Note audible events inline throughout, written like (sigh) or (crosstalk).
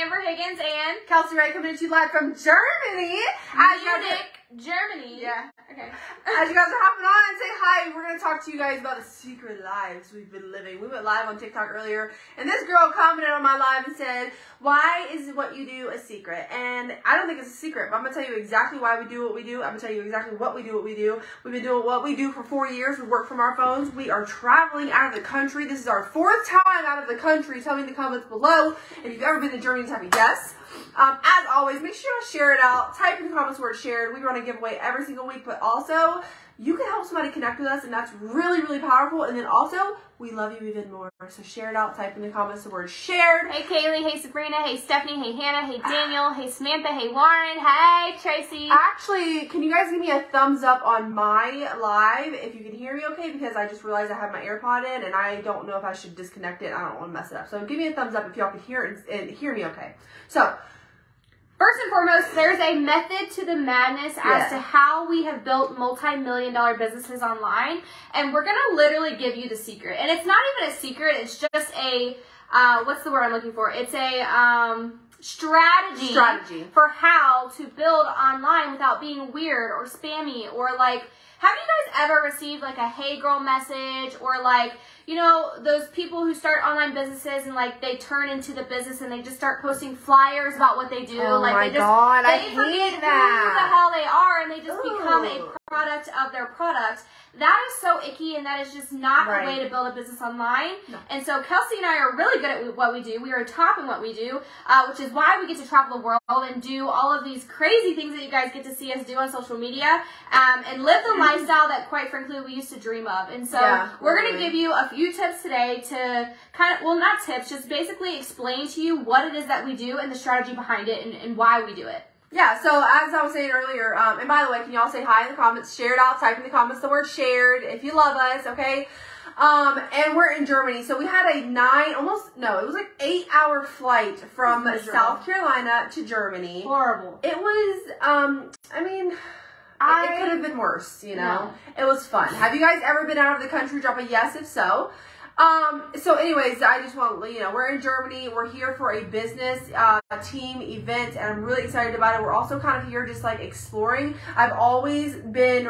Amber Higgins and Kelsey Ray coming to you live from Germany. Munich, Germany. Yeah. Okay. (laughs) As you guys are hopping on and say hi, we're gonna talk to you guys about the secret lives we've been living. We went live on TikTok earlier, and this girl commented on my live and said, "Why is what you do a secret?" And I don't think it's a secret, but I'm gonna tell you exactly why we do what we do. I'm gonna tell you exactly what we do, what we do. We've been doing what we do for four years. We work from our phones. We are traveling out of the country. This is our fourth time out of the country. Tell me in the comments below if you've ever been to Germany. Type yes. Um, as always, make sure to share it out. Type in the comments where it's shared. We run a giveaway every single week, but also you can help somebody connect with us, and that's really, really powerful. And then also, we love you even more. So share it out. Type in the comments the word shared. Hey Kaylee, hey Sabrina, hey Stephanie, hey Hannah, hey Daniel, (sighs) hey Samantha, hey Lauren, hey Tracy. Actually, can you guys give me a thumbs up on my live if you can hear me okay? Because I just realized I have my AirPod in, and I don't know if I should disconnect it. I don't want to mess it up. So give me a thumbs up if y'all can hear it and, and hear me okay. So First and foremost, there's a method to the madness Yeah. as to how we have built multi-million dollar businesses online, and we're gonna literally give you the secret. And it's not even a secret; it's just a uh, what's the word I'm looking for? It's a um, strategy, Strategy. for how to build online without being weird or spammy or like. Have you guys ever received like a hey girl message or like you know those people who start online businesses and like they turn into the business and they just start posting flyers about what they do Oh like my they just God, I they hate that. who the hell they are and they just become a product of their product. That is so icky and that is just not Right. a way to build a business online. No. And so Kelsey and I are really good at what we do. We are top in what we do, uh, which is why we get to travel the world and do all of these crazy things that you guys get to see us do on social media um, and live the lifestyle that, quite frankly, we used to dream of. And so Yeah, we're going to give you a few tips today to kind of, well, not tips, just basically explain to you what it is that we do and the strategy behind it and, and why we do it. Yeah, so as I was saying earlier, um, and by the way, can y'all say hi in the comments? Share it out. Type in the comments the word shared if you love us, okay? Um, and we're in Germany, so we had a nine, almost no, it was like eight hour flight from South Carolina to Germany. Horrible. It was, um, I mean, it, I- it could have been worse, you know. No. It was fun. Have you guys ever been out of the country? Drop a yes if so. Um, so anyways, I just want to, you know, we're in Germany. We're here for a business uh, team event, and I'm really excited about it. We're also kind of here just like exploring. I've always been,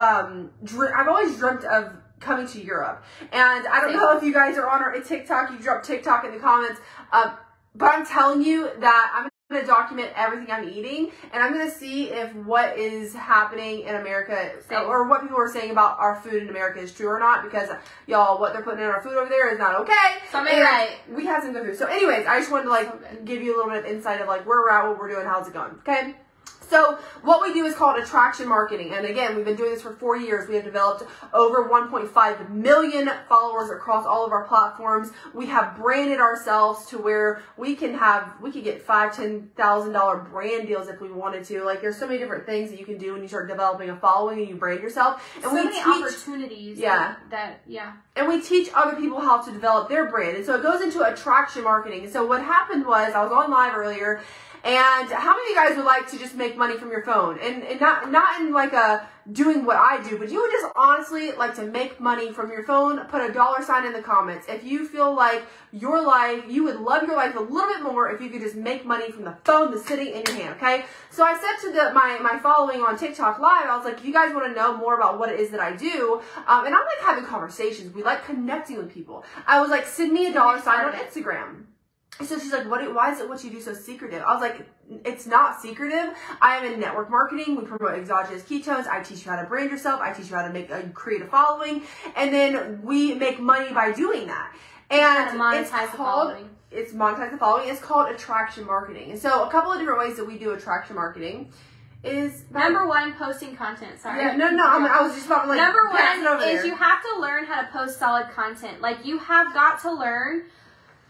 um, dr- I've always dreamt of coming to Europe, and I don't know if you guys are on our TikTok. You drop TikTok in the comments, um, but I'm telling you that I'm going to document everything I'm eating, and I'm going to see if what is happening in America Same. or what people are saying about our food in America is true or not. Because y'all, what they're putting in our food over there is not okay. So maybe And right. We had some good food. So, anyways, I just wanted to like give you a little bit of insight of like where we're at, what we're doing, how's it going. Okay. So what we do is called attraction marketing. And again, we've been doing this for four years. We have developed over 1.5 million followers across all of our platforms. We have branded ourselves to where we can have, we could get five, ten thousand dollar brand deals if we wanted to. Like there's so many different things that you can do when you start developing a following and you brand yourself. And so we many teach opportunities. Yeah. That, that yeah. and we teach other people how to develop their brand. And so it goes into attraction marketing. And so what happened was I was on live earlier and how many of you guys would like to just make money from your phone? And, and not not in like a doing what I do, but you would just honestly like to make money from your phone, put a dollar sign in the comments. If you feel like your life, you would love your life a little bit more if you could just make money from the phone that's sitting in your hand, okay? So I said to the my, my following on TikTok live, I was like, you guys want to know more about what it is that I do, um, and I'm like having conversations. We like connecting with people. I was like, send me a dollar sign on Instagram. So she's like, what? Why is it what you do so secretive? I was like, it's not secretive. I am in network marketing. We promote exogenous ketones. I teach you how to brand yourself. I teach you how to make a create a following, and then we make money by doing that. And it's the called following. it's monetize the following. It's called attraction marketing. And so a couple of different ways that we do attraction marketing is Number one, posting content. Sorry. Yeah, no, no. I'm, I was just about to like Number one is there. you have to learn how to post solid content. Like you have got to learn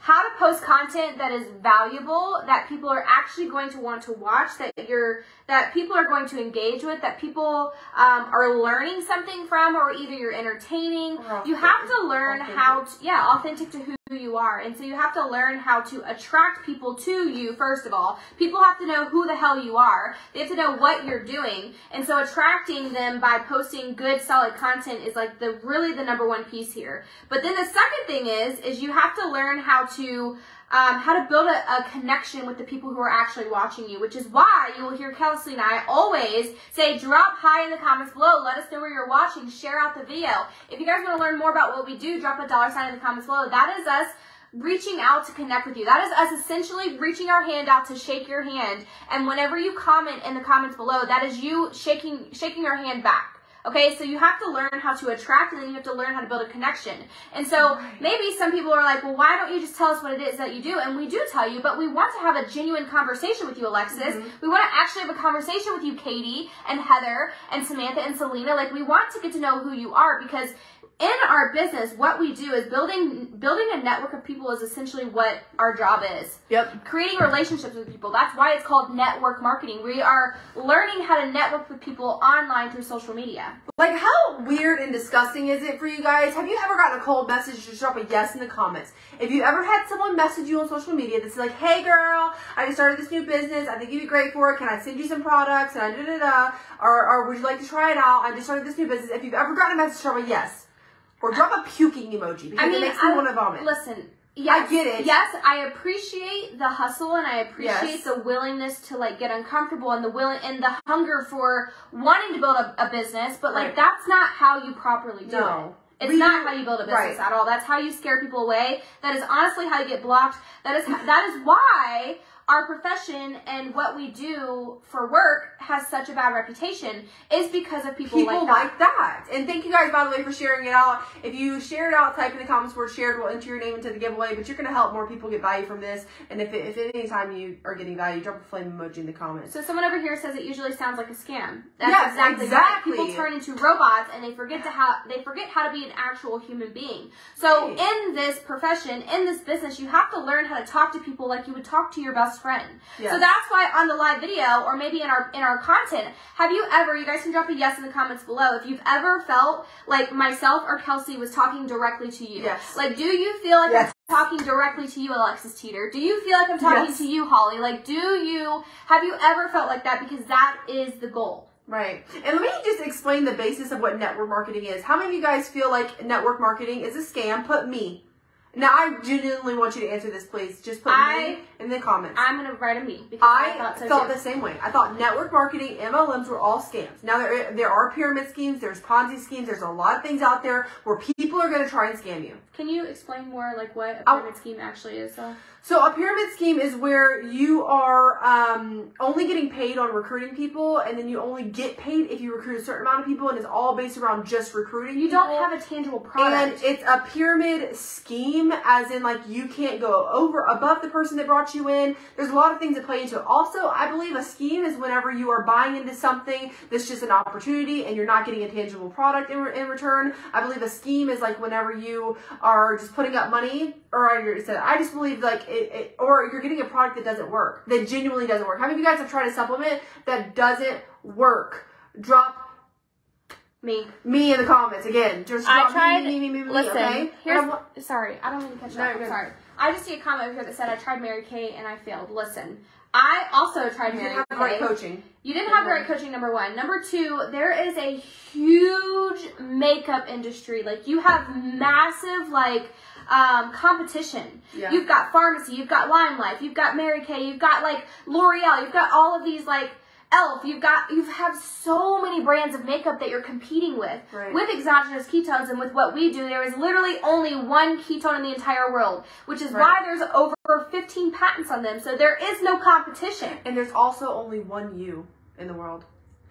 how to post content that is valuable, that people are actually going to want to watch, that you're that people are going to engage with, that people um, are learning something from, or either you're entertaining. You have to learn authentic. how to yeah, authentic to who who you are. And so you have to learn how to attract people to you, first of all. People have to know who the hell you are. They have to know what you're doing. And so attracting them by posting good, solid content is like the really the number one piece here. But then the second thing is, is you have to learn how to um, how to build a, a, connection with the people who are actually watching you, which is why you will hear Kelsey and I always say, drop high in the comments below. Let us know where you're watching. Share out the video. If you guys want to learn more about what we do, drop a dollar sign in the comments below. That is us reaching out to connect with you. That is us essentially reaching our hand out to shake your hand. And whenever you comment in the comments below, that is you shaking shaking your hand back. Okay, so you have to learn how to attract and then you have to learn how to build a connection. And so maybe some people are like, well, why don't you just tell us what it is that you do? And we do tell you, but we want to have a genuine conversation with you, Alexis. Mm-hmm. We want to actually have a conversation with you, Katie and Heather and Samantha and Selena. Like we want to get to know who you are because in our business, what we do is building building a network of people is essentially what our job is. Yep. Creating relationships with people. That's why it's called network marketing. We are learning how to network with people online through social media. Like how weird and disgusting is it for you guys? Have you ever gotten a cold message? Just drop a yes in the comments. If you ever had someone message you on social media that's like, "Hey girl, I just started this new business. I think you'd be great for it. Can I send you some products?" and da da da, or or would you like to try it out? I just started this new business. If you've ever gotten a message, drop a yes. Or drop a puking emoji because I mean, it makes me want to vomit. Listen, yes, I get it. Yes, I appreciate the hustle and I appreciate yes. the willingness to like get uncomfortable and the will and the hunger for wanting to build a, a business, but like right. that's not how you properly do no. it. It's we not how you build a business right. at all. That's how you scare people away. That is honestly how you get blocked. That is that is why our profession and what we do for work has such a bad reputation is because of people, people like, that. like that. And thank you guys, by the way, for sharing it out. If you share it out, type in the comments word shared, we'll enter your name into the giveaway. But you're going to help more people get value from this. And if, if any time you are getting value, drop a flame emoji in the comments. So someone over here says it usually sounds like a scam. That's yes, exactly, exactly. People turn into robots and they forget to how they forget how to be an actual human being. So in this profession, in this business, you have to learn how to talk to people like you would talk to your best friend. So that's why on the live video or maybe in our in our content, have you ever, you guys can drop a yes in the comments below, if you've ever felt like myself or Kelsey was talking directly to you. Yes. Like do you feel like yes. I'm talking directly to you, Alexis Teeter? Do you feel like I'm talking yes. to you, Holly? Like do you have you ever felt like that? Because that is the goal. Right. And let me just explain the basis of what network marketing is. How many of you guys feel like network marketing is a scam? Put me. Now, I genuinely want you to answer this, please. Just put I, me in the comments. I'm going to write a me because I, I thought so felt too. the same way. I thought network marketing, MLMs were all scams. Now, there, there are pyramid schemes, there's Ponzi schemes, there's a lot of things out there where people are going to try and scam you. Can you explain more, like, what a pyramid I'll, scheme actually is, though? So a pyramid scheme is where you are um, only getting paid on recruiting people, and then you only get paid if you recruit a certain amount of people, and it's all based around just recruiting. You people. don't have a tangible product. And it's a pyramid scheme, as in like you can't go over above the person that brought you in. There's a lot of things that play into it. Also, I believe a scheme is whenever you are buying into something that's just an opportunity, and you're not getting a tangible product in, in return. I believe a scheme is like whenever you are just putting up money, or I said I just believe like it, it, or you're getting a product that doesn't work, that genuinely doesn't work. How many of you guys have tried a supplement that doesn't work? Drop me. Me in the comments again. Just I tried, me, me, me, me, me listen, okay? Here's, sorry, I don't mean to catch no, up. Sorry. I just see a comment over here that said I tried Mary Kay and I failed. Listen, I also tried you Mary Kay. Right coaching. You didn't have the right coaching. Number one. Number two. There is a huge makeup industry. Like you have massive like um, competition. Yeah. You've got pharmacy. you've got Limelight, you've got Mary Kay, you've got like L'Oreal, you've got all of these like Elf, you've got you have so many brands of makeup that you're competing with. Right. With exogenous ketones and with what we do, there is literally only one ketone in the entire world, which is right. why there's over 15 patents on them. So there is no competition. And there's also only one you in the world.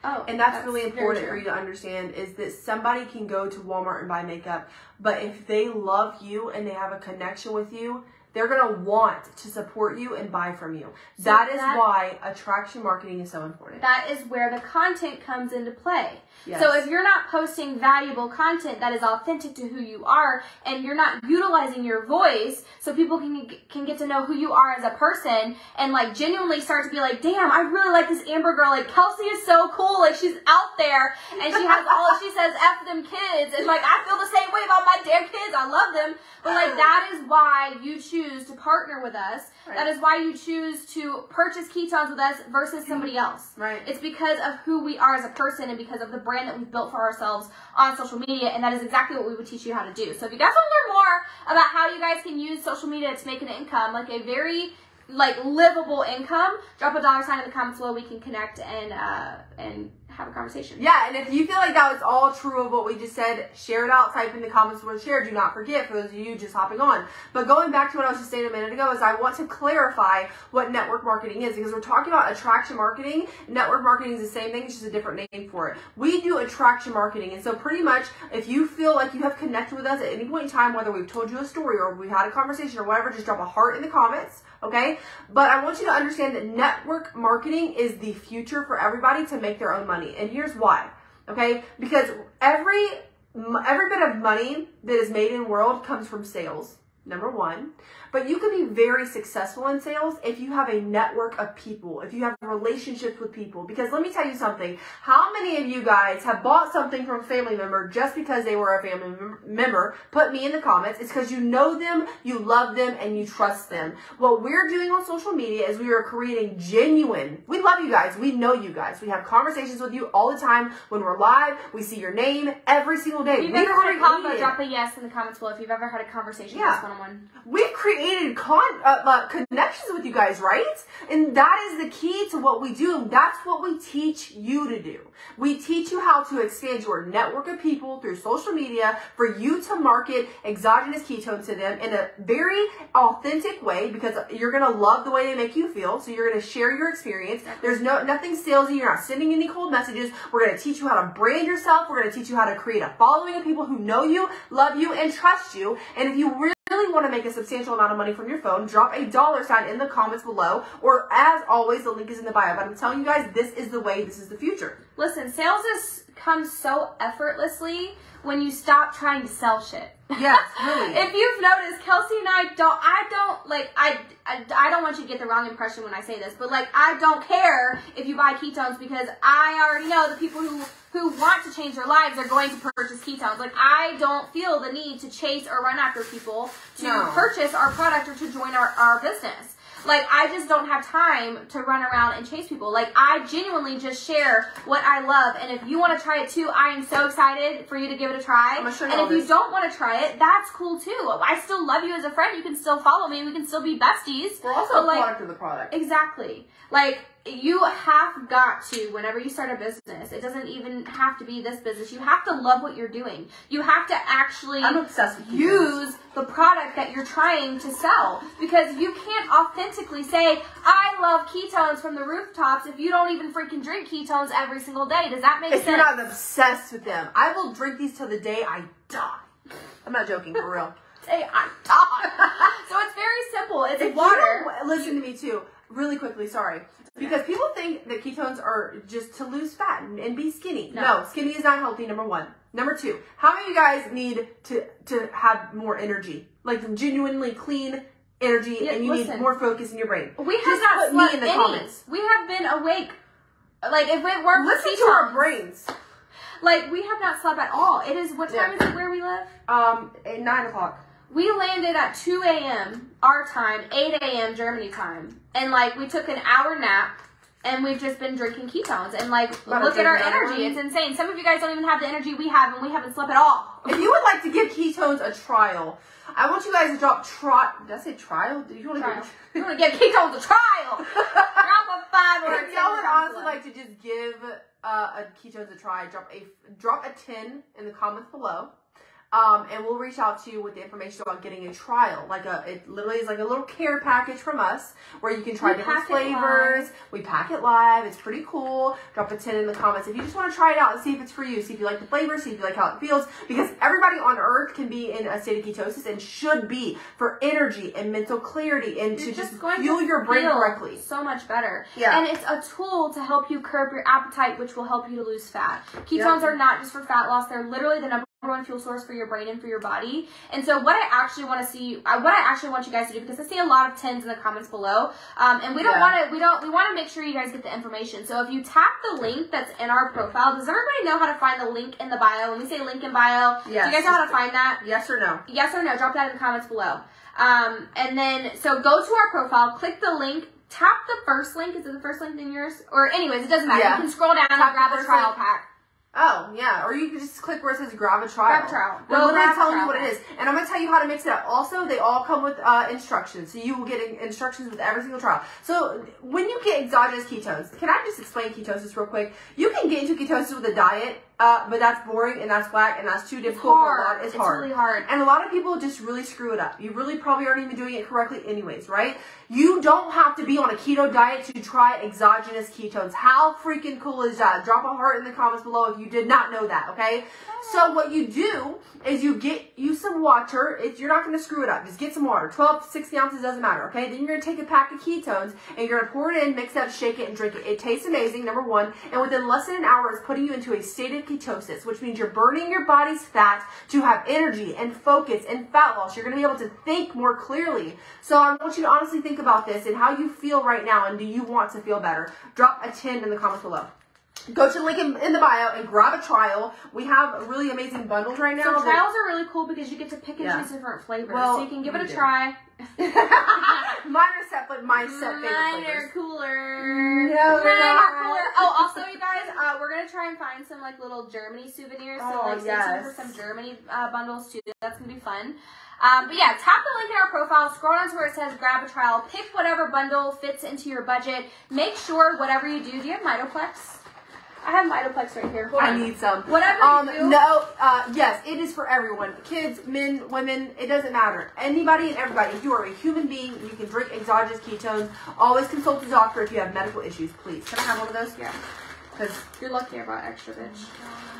Oh, and that's, that's really important for you to understand is that somebody can go to Walmart and buy makeup, but if they love you and they have a connection with you, They're going to want to support you and buy from you. So that is that- why attraction marketing is so important. That is where the content comes into play. Yes. So if you're not posting valuable content that is authentic to who you are and you're not utilizing your voice so people can can get to know who you are as a person and like genuinely start to be like, "Damn, I really like this Amber girl. Like Kelsey is so cool. Like she's out there and she has all she says F them kids and like I feel the same way about my damn kids. I love them." But like that is why you choose to partner with us. Right. That is why you choose to purchase ketones with us versus somebody else. Right. It's because of who we are as a person and because of the brand that we've built for ourselves on social media, and that is exactly what we would teach you how to do. So if you guys want to learn more about how you guys can use social media to make an income, like a very like livable income, drop a dollar sign in the comments below. We can connect and uh, and have a conversation. Yeah, and if you feel like that was all true of what we just said, share it out, type in the comments where share. Do not forget for those of you just hopping on. But going back to what I was just saying a minute ago is I want to clarify what network marketing is because we're talking about attraction marketing. Network marketing is the same thing, it's just a different name for it. We do attraction marketing, and so pretty much if you feel like you have connected with us at any point in time, whether we've told you a story or we've had a conversation or whatever, just drop a heart in the comments okay? But I want you to understand that network marketing is the future for everybody to make their own money. And here's why, okay? Because every every bit of money that is made in world comes from sales. Number one, but you can be very successful in sales if you have a network of people, if you have relationships with people. Because let me tell you something, how many of you guys have bought something from a family member just because they were a family member? Put me in the comments. It's because you know them, you love them, and you trust them. What we're doing on social media is we are creating genuine, we love you guys, we know you guys. We have conversations with you all the time when we're live. We see your name every single day. If you've We ever had a combo, drop a yes in the comments below. If you've ever had a conversation Yeah. with one on one. We've created con uh, uh, connections with you guys, right? And that is the key to what we do. And that's what we teach you to do. We teach you how to expand your network of people through social media for you to market exogenous ketones to them in a very authentic way because you're gonna love the way they make you feel. So you're gonna share your experience. There's no nothing salesy. You're not sending any cold messages. We're gonna teach you how to brand yourself. We're gonna teach you how to create a following of people who know you, love you, and trust you. And if you really really want to make a substantial amount of money from your phone, drop a dollar sign in the comments below. Or as always, the link is in the bio. But I'm telling you guys, this is the way, this is the future. Listen, sales is comes so effortlessly when you stop trying to sell shit. Yes, (laughs) really. if you've noticed, Kelsey and I don't, I don't, like, I, I, I don't want you to get the wrong impression when I say this, but, like, I don't care if you buy ketones because I already know the people who, who want to change their lives are going to purchase ketones. Like, I don't feel the need to chase or run after people to No. purchase our product or to join our, our business. Like, I just don't have time to run around and chase people. Like, I genuinely just share what I love. And if you want to try it too, I am so excited for you to give it a try. I'm gonna show you and if you this. don't want to try it, that's cool too. I still love you as a friend. You can still follow me. We can still be besties. We're also But, a like, product of the product. Exactly. Like you have got to whenever you start a business. It doesn't even have to be this business. You have to love what you're doing. You have to actually I'm obsessed with use the product that you're trying to sell because you can't authentically say I love ketones from the rooftops if you don't even freaking drink ketones every single day. Does that make If sense? you're not obsessed with them, I will drink these till the day I die. I'm not joking, for real. (laughs) Say I die. (laughs) so it's very simple. It's If water. listen to me too, really quickly, sorry. Because people think that ketones are just to lose fat and, and be skinny. No. No. skinny is not healthy, number one. Number two, how many of you guys need to, to have more energy? Like genuinely clean energy Yeah, and you listen. need more focus in your brain. We have Just not put me slept in the any. comments. We have been awake. Like if it for Listen to our brains. Like we have not slept at all. It is what time Yeah. is it where we live? Um, at nine o'clock. We landed at 2 a.m. our time, 8 a.m. Germany time, and like we took an hour nap. And we've just been drinking ketones, and like, look at our energy. one. It's insane. Some of you guys don't even have the energy we have, and we haven't slept at all. If you would like to give ketones a trial, I want you guys to drop try. Did I say trial? Did you want to Trial. give? (laughs) You want to get ketones a trial? (laughs) Drop a five or a If y'all would honestly like to just give uh, a ketones a try, drop a drop a ten in the comments below. Um, and we'll reach out to you with the information about getting a trial. Like a, it literally is like a little care package from us where you can try We different flavors. live. We pack it live. It's pretty cool. Drop a 10 in the comments if you just want to try it out and see if it's for you. See if you like the flavor, see if you like how it feels. Because everybody on earth can be in a state of ketosis and should be for energy and mental clarity and You're to just, going fuel to your brain correctly. So much better. Yeah. And it's a tool to help you curb your appetite, which will help you to lose fat. Ketones are not just for fat loss; they're literally the number one fuel source for your brain and for your body. And so, what I actually want to see, what I actually want you guys to do, because I see a lot of tens in the comments below, um, and we don't Yeah. want to, we don't, we want to make sure you guys get the information. So, if you tap the link that's in our profile, does everybody know how to find the link in the bio? When we say link in bio, do you guys know how to find that? Yes or no? yes or no drop that in the comments below um, and then so go to our profile click the link tap the first link is it the first link in yours or anyways it doesn't matter Yeah. you can scroll down Tap and grab a trial link. pack Oh, yeah. Or you can just click where it says grab a trial. Grab a trial. We're Go literally telling you what it is. And I'm going to tell you how to mix it up. Also, they all come with uh, instructions. So you will get instructions with every single trial. So when you get exogenous ketones, can I just explain ketosis real quick? You can get into ketosis with a diet, uh, but that's boring and that's whack and that's too difficult lot. hard It's, it's hard. really hard And a lot of people just really screw it up. You really probably aren't even doing it correctly, anyways, right? You don't have to be on a keto diet to try exogenous ketones. How freaking cool is that? Drop a heart in the comments below if you did not know that, okay? So what you do is you get you some water. If you're not going to screw it up, just get some water. 12, 60 ounces doesn't matter, okay? Then you're going to take a pack of ketones and you're going to pour it in, mix it up, shake it, and drink it. It tastes amazing, number one. And within less than an hour, it's putting you into a state of ketosis, which means you're burning your body's fat to have energy and focus and fat loss. You're going to be able to think more clearly. So I want you to honestly think about this and how you feel right now and do you want to feel better? Drop a 10 in the comments below. Go to the link in, in the bio and grab a trial. We have really amazing bundles right now. so trials are really cool because you get to pick and Yeah. choose different flavors Well, so you can give it a do. try (laughs) Mine are set, but mine set favorite Mine flavors. are cooler. No, Mine are cooler. Oh, also, you guys, uh, we're gonna try and find some like little Germany souvenirs. So Oh, like, stay tuned for some Germany uh, bundles too. That's gonna be fun. Um, but yeah, tap the link in our profile. Scroll down to where it says grab a trial. Pick whatever bundle fits into your budget. Make sure whatever you do. Do you have Mitoplex? I have Mitoplex right here. Hold I on. need some. Whatever Um, you do. no, uh, yes, it is for everyone. Kids, men, women, it doesn't matter. Anybody and everybody. If you are a human being, you can drink exogenous ketones. Always consult a doctor if you have medical issues, please. Can I have one of those? Yeah. Because You're lucky I brought extra, bitch.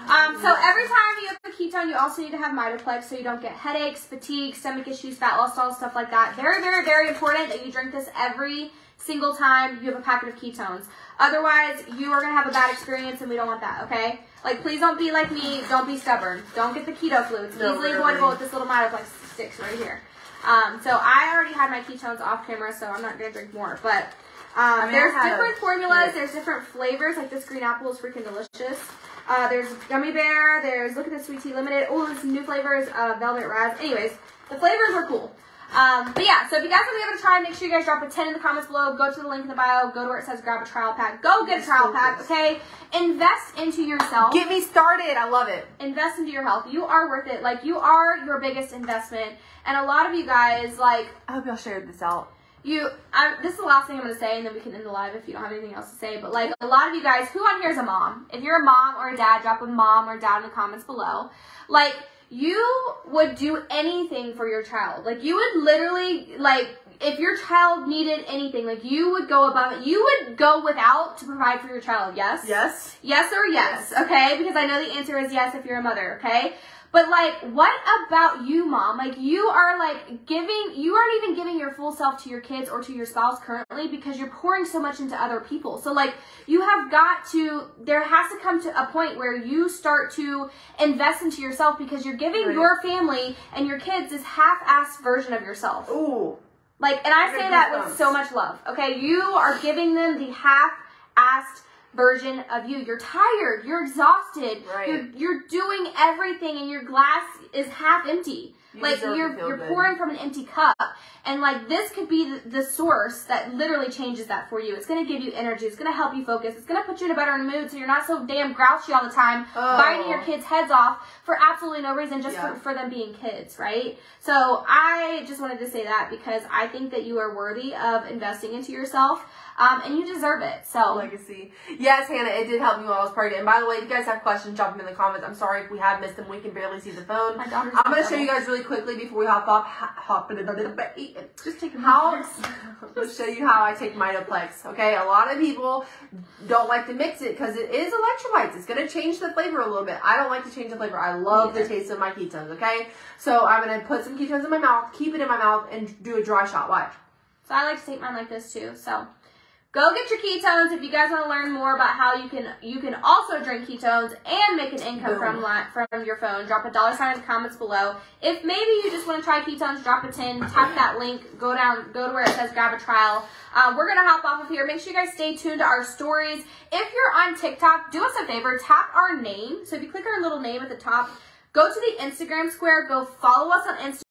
Um, so every time you have a ketone, you also need to have Mitoplex so you don't get headaches, fatigue, stomach issues, fat loss, all stuff like that. Very, very, very important that you drink this every single time you have a packet of ketones. Otherwise, you are gonna have a bad experience, and we don't want that. Okay? Like, please don't be like me. Don't be stubborn. Don't get the keto flu. It's No, easily really. avoidable with this little Mitoplex sticks right here. Um, so I already had my ketones off camera, so I'm not gonna drink more. But um, mean, there's a- different formulas. There's different flavors. Like this green apple is freaking delicious. Uh, there's gummy bear. There's look at the sweet tea limited. Oh, there's some new flavors. Uh, velvet raz. Anyways, the flavors are cool. Um, but yeah, so if you guys want to give it a try, make sure you guys drop a 10 in the comments below. Go to the link in the bio. Go to where it says grab a trial pack. Go get a trial pack, okay? Invest into yourself. get me started. I love it. Invest into your health. You are worth it. Like, you are your biggest investment. And a lot of you guys, like, I hope y'all shared this out. You I, this is the last thing i'm going to say and then we can end the live if you don't have anything else to say but like a lot of you guys who on here is a mom if you're a mom or a dad drop a mom or dad in the comments below like you would do anything for your child like you would literally like if your child needed anything like you would go above it you would go without to provide for your child yes Yes. Yes or yes, okay? Because I know the answer is yes if you're a mother, okay? But like, what about you, mom? Like, you are like giving, you aren't even giving your full self to your kids or to your spouse currently because you're pouring so much into other people. So like, you have got to, there has to come to a point where you start to invest into yourself because you're giving Right. your family and your kids this half-assed version of yourself. Ooh. Like, and I I say that with so much love. Okay, you are giving them the half-assed version of you. You're tired. You're exhausted. Right. You're you're doing everything, and your glass is half empty. You like you're you're good. pouring from an empty cup, and like this could be the, the source that literally changes that for you. It's gonna give you energy. It's gonna help you focus. It's gonna put you in a better mood, so you're not so damn grouchy all the time, Oh. biting your kids' heads off for absolutely no reason, just Yeah. for, for them being kids, right? So I just wanted to say that because I think that you are worthy of investing into yourself, um, and you deserve it. So Legacy. Yes, Hannah, it did help me while I was pregnant. And by the way, if you guys have questions, drop them in the comments. I'm sorry if we have missed them. We can barely see the phone. I'm to show you guys really quickly before we hop off. Hop just take a How? to show you how I take Mitoplex. Okay, a lot of people don't like to mix it because it is electrolytes. It's going to change the flavor a little bit. I don't like to change the flavor. I love the taste of my ketones. Okay, so I'm going to put some ketones in my mouth, keep it in my mouth, and do a dry shot. Watch. So I like to take mine like this too. So go get your ketones if you guys want to learn more about how you can you can also drink ketones and make an income Boom. from from your phone. Drop a dollar sign in the comments below. If maybe you just want to try ketones, drop a tin, tap that link, go down, go to where it says grab a trial. Uh, we're gonna hop off of here. Make sure you guys stay tuned to our stories. If you're on TikTok, do us a favor, tap our name. So if you click our little name at the top, go to the Instagram square, go follow us on Instagram.